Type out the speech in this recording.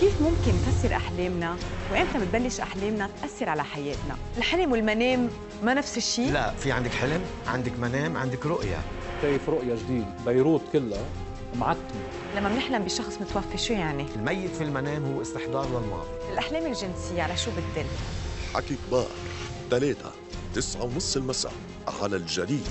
كيف ممكن نفسر أحلامنا وإمتى بتبلش أحلامنا تأثر على حياتنا؟ الحلم والمنام ما نفس الشيء؟ لا في عندك حلم عندك منام عندك رؤية شايف رؤية جديد بيروت كلها معتمة لما بنحلم بشخص متوفي شو يعني؟ الميت في المنام هو استحضار للماضي الأحلام الجنسية على شو بتدل؟ حكي كبار ثلاثة تسعة ونص المساء على الجليد